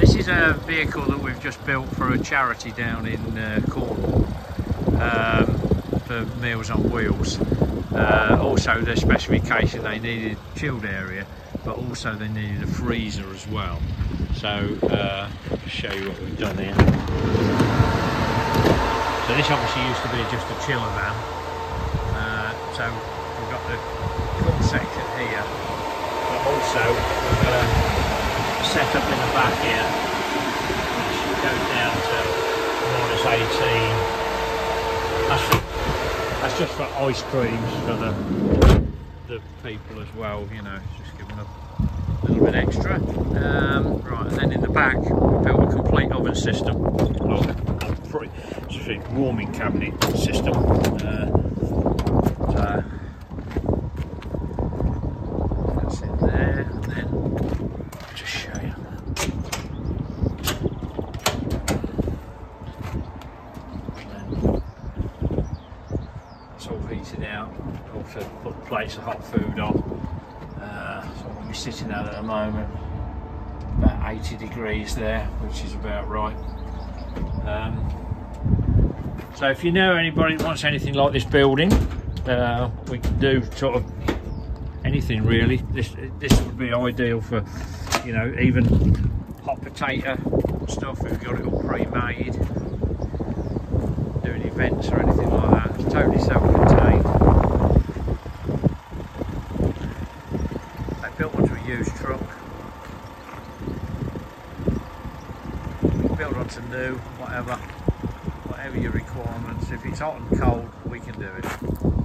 This is a vehicle that we've just built for a charity down in uh, Cornwall um, for Meals on Wheels. Uh, also, their specification they needed chilled area, but also they needed a freezer as well. So, uh, I'll show you what we've done here. So this obviously used to be just a chiller van. Uh, so we've got the cool section here, but also a set up in the back here, which goes down to minus 18. That's, that's just for ice creams for the, the people as well, you know, just them a little bit extra. Um, right, and then in the back, we built a complete oven system. Look, it's a warming cabinet system. Uh, that's it there, and then just show you. And It's all heated out. Also put plates of hot food on. Uh, so we'll be sitting at at the moment. About 80 degrees there, which is about right. Um, so if you know anybody that wants anything like this building, uh, we can do sort of anything really. This this would be ideal for, you know, even hot potato stuff. We've got it all pre-made. Doing events or anything like that. It's totally self-contained. They built onto a used truck. Built onto new, whatever. Whatever your requirements. If it's hot and cold, we can do it.